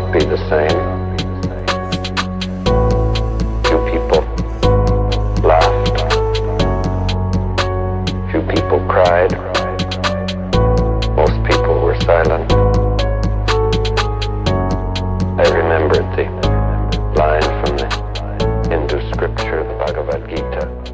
not be the same. Few people laughed. Few people cried. Most people were silent. I remembered the line from the Hindu scripture, the Bhagavad Gita.